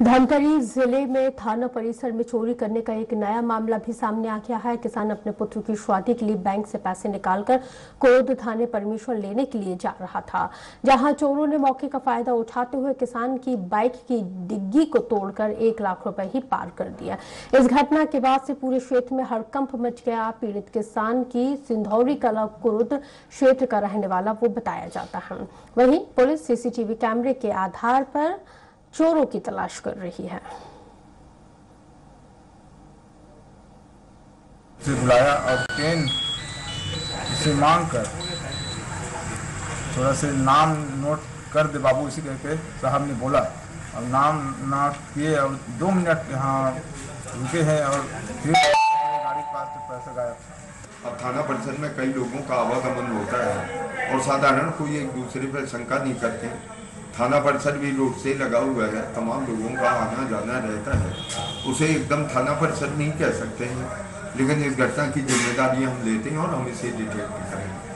धमतरी ज़िले में थाना परिसर में चोरी करने का एक नया मामला भी सामने आ गया है। किसान अपने पुत्र की शादी के लिए बैंक से पैसे निकालकर कोद थाने परमिशन लेने के लिए जा रहा था, जहाँ चोरों ने मौके का फ़ायदा उठाते हुए किसान की बाइक की डिग्गी को तोड़कर एक लाख रुपए ही पार कर दिया। इस घटना के बाद से पूरे क्षेत्र में हड़कंप मच गया। पीड़ित किसान की सिंधौरी कला कुरुद क्षेत्र का रहने वाला वो बताया जाता है। वहीं पुलिस सीसीटीवी कैमरे के आधार पर चोरों की तलाश कर रही है। से बुलाया और पेन से मांग कर थोड़ा से नाम नोट कर दे बाबू इसी करके साहब ने बोला। और नाम नोट किए और दो मिनट यहाँ रुके हैं और फिर गाड़ी के पास से पैसा गायब। अब थाना परिसर में कई लोगों का आवागमन होता है और साधारण कोई एक दूसरे पर शंका नहीं करते। थाना परिसर भी रोड से लगा हुआ है। तमाम लोगों का आना जाना रहता है। उसे एकदम थाना परिसर नहीं कह सकते हैं। लेकिन इस घटना की ज़िम्मेदारी हम लेते हैं और हम इसे डिटेक्ट करेंगे।